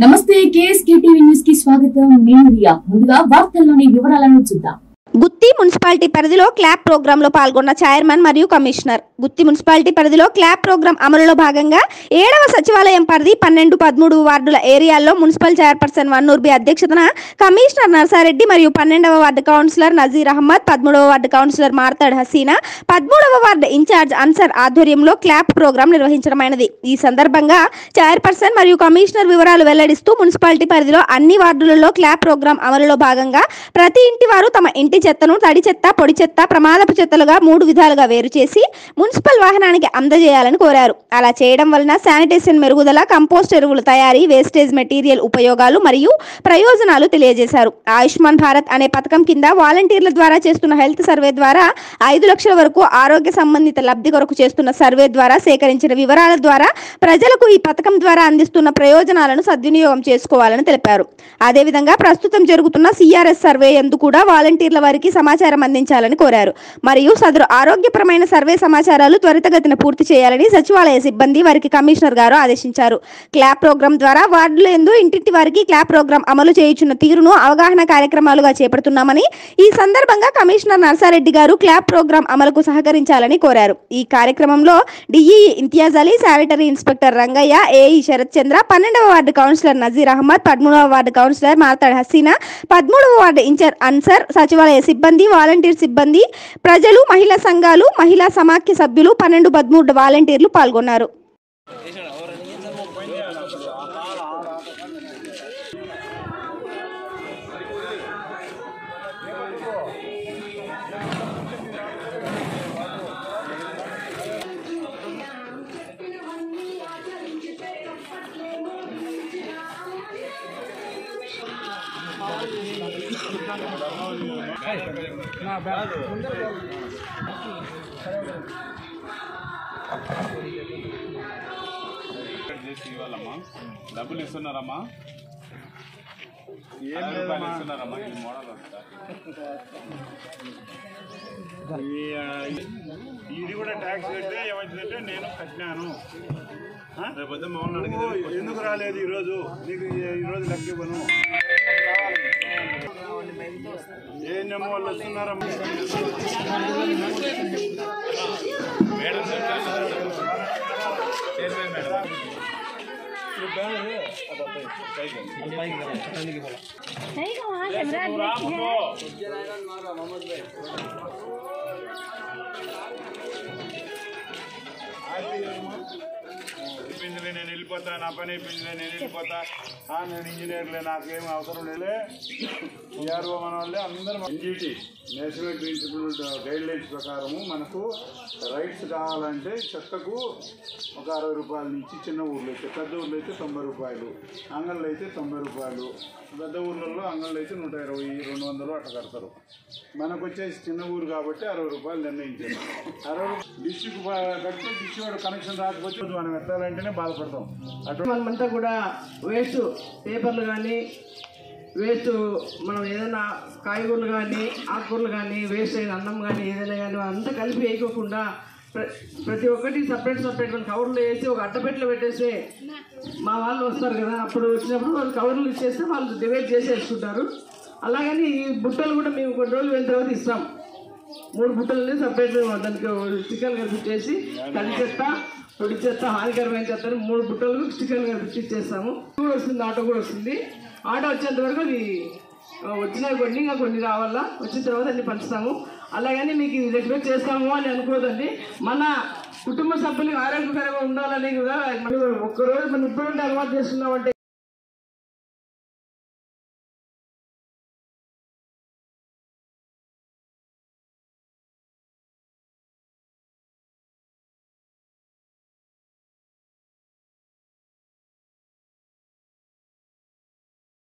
నమస్తే KSK TV న్యూస్కి స్వాగతం. నేను రియా. ముందుగా వార్తల్లోని వివరాలను చూద్దాం. గుత్తి మున్సిపాలిటీ పరిధిలో క్లాప్ ప్రోగ్రాంలో పాల్గొన్న చైర్మన్ మరియు కమిషనర్. గుత్తి మున్సిపాలిటీ పరిధిలో క్లాప్ ప్రోగ్రాం అమలులో భాగంగా ఏడవ సచివాలయం పరిధి పన్నెండు పదమూడు వార్డుల ఏరియాల్లో మున్సిపల్ చైర్పర్సన్ వన్నూర్బి అధ్యక్షతన కమిషనర్ నర్సారెడ్డి మరియు పన్నెండవ వార్డు కౌన్సిలర్ నజీర్ అహ్మద్ పదమూడవ వార్డు కౌన్సిలర్ మార్తాడ్ హసీనా పదమూడవ వార్డు ఇన్ఛార్జ్ అన్సర్ ఆధ్వర్యంలో క్లాప్ ప్రోగ్రాం నిర్వహించడమైనది. ఈ సందర్భంగా చైర్పర్సన్ మరియు కమిషనర్ వివరాలు వెల్లడిస్తూ మున్సిపాలిటీ పరిధిలో అన్ని వార్డులలో క్లాప్ ప్రోగ్రాం అమలులో భాగంగా ప్రతి ఇంటి వారు తమ ఇంటి చెత్తను తడి చెత్త పొడి చెత్త ప్రమాదపు చెత్తలుగా మూడు విధాలుగా వేరు చేసి మున్సిపల్ వాహనానికి అందజేయాలని కోరారు. అలా చేయడం వలన శానిటేషన్ మెరుగుదల కంపోస్ట్ ఎరువుల తయారీ వేస్టేజ్ మెటీరియల్ ఉపయోగాలు మరియు ప్రయోజనాలు తెలియజేశారు. ఆయుష్మాన్ భారత్ అనే పథకం కింద వాలంటీర్ల ద్వారా చేస్తున్న హెల్త్ సర్వే ద్వారా ఐదు లక్షల వరకు ఆరోగ్య సంబంధిత లబ్ధి కొరకు చేస్తున్న సర్వే ద్వారా సేకరించిన వివరాల ద్వారా ప్రజలకు ఈ పథకం ద్వారా అందిస్తున్న ప్రయోజనాలను సద్వినియోగం చేసుకోవాలని తెలిపారు. అదేవిధంగా ప్రస్తుతం జరుగుతున్న సిఆర్ఎస్ సర్వే ఎందు కూడా వాలంటీర్ల వారికి సమాచారం అందించాలని కోరారు. మరియు సదరు ఆరోగ్యపరమైన సర్వే సమాచారాలు త్వరితగతిన పూర్తి చేయాలని సచివాలయ సిబ్బంది వారికి కమిషనర్ గారు ఆదేశించారు. క్లాప్ ప్రోగ్రాం ద్వారా వార్డులు ఎందు ఇంటింటి వారికి క్లాప్ ప్రోగ్రాం అమలు చేయుచున్న తీరును అవగాహన కార్యక్రమాలుగా చేపడుతున్నామని ఈ సందర్భంగా కమిషనర్ నర్సారెడ్డి గారు క్లాప్ ప్రోగ్రాం అమలుకు సహకరించాలని కోరారు. ఈ కార్యక్రమంలో DE Imtiaz Ali sanitary inspector Rangaiah AE Sarath Chandra పన్నెండవ వార్డు కౌన్సిలర్ నజీర్ అహ్మద్ పదమూడవ వార్డు కౌన్సిలర్ మార్తాడ్ హసీనా పదమూడవ వార్డు ఇన్ఛార్జ్ అన్సర్ సచివాలయ సిబ్బంది వాలంటీర్ సిబ్బంది ప్రజలు మహిళా సంఘాలు మహిళా సమాఖ్య సభ్యులు పన్నెండు పదమూడు వాలంటీర్లు పాల్గొన్నారు. చేసి ఇవ్వాలమ్మా డబ్బులు ఇస్తున్నారమ్మా ఏం లేదమ్మా ఇస్తున్నారమ్మా ఇది మోడల్ ఇది కూడా ట్యాక్స్ కడితే ఏమవుతుందంటే నేను కట్టినాను? రేపు అడిగితే ఎందుకు రాలేదు ఈరోజు? నీకు ఈ- ఈరోజు లెక్క ఇవ్వను. ఏంటమ్మో వాళ్ళు వస్తున్నారమ్మా మేడం చైర్మన్ మేడం నేను వెళ్ళిపోతా నా పని అయిపోయిందిలే నేను వెళ్ళిపోతా. నేను ఇంజనీర్లే నాకేం అవసరం లేదు ఈఆర్ఓ మన వాళ్ళే అందరం NGT national principal guidelines ప్రకారము మనకు రైట్స్ కావాలంటే చెత్తకు ఒక అరవై రూపాయల నుంచి చిన్న ఊర్లో అయితే పెద్ద ఊర్లో అయితే తొంభై రూపాయలు అంగళ్ళు అయితే తొంభై రూపాయలు పెద్ద ఊర్లలో అంగళ్ళు అయితే నూట ఇరవై రెండు వందలు అట్లా కడతారు. మనకు వచ్చేసి చిన్న ఊరు కాబట్టి అరవై రూపాయలు నిర్ణయించారు. అరవై డిస్ట్రిక్ట్ కడితే డిస్ట్రిక్ట్ కనెక్షన్ రాకపోతే మనం ఎత్తాలంటేనే బాధపడతాం. అటు మనమంతా కూడా వేస్ట్ పేపర్లు కానీ వేస్ట్ మనం ఏదైనా కాయగూరలు కానీ ఆకుకూరలు కానీ వేస్ట్ అయిన అన్నం కానీ ఏదైనా కానీ అంతా కలిపి వేయకోకుండా ప్రతి ఒక్కటి సపరేట్ సపరేట్ మన కవర్లో వేసి ఒక అట్టపెట్టలో పెట్టేస్తే మా వాళ్ళు వస్తారు కదా అప్పుడు వచ్చినప్పుడు వాళ్ళు కవర్లు ఇచ్చేస్తే వాళ్ళు డివైడ్ చేసేసుకుంటారు. అలాగని ఈ బుట్టలు కూడా మేము కొన్ని రోజులు వెళ్ళిన తర్వాత ఇస్తాం. మూడు బుట్టలని సపరేట్ దానికి స్టిక్కర్లు చేసి కలిపి చెత్త పొడి చేస్తా హానికరమైన చెత్త అని మూడు బుట్టలు ఫిఫ్టిక్ చేస్తాము కూడా వస్తుంది ఆటో కూడా వస్తుంది. ఆటో వచ్చేంత వరకు అది వచ్చినాయి వచ్చినా కొన్ని ఇంకా కొన్ని రావాలా? వచ్చిన తర్వాత అన్ని పంచుతాము. అలాగని మీకు ఇది రెగ్యులేట్ చేస్తాము అని అనుకోదండి. మన కుటుంబ సభ్యులకు ఆరోగ్యకరంగా ఉండాలని కూడా మనం ఒక్కరోజు మనం ఇప్పుడు అలవాటు చేస్తున్నామంటే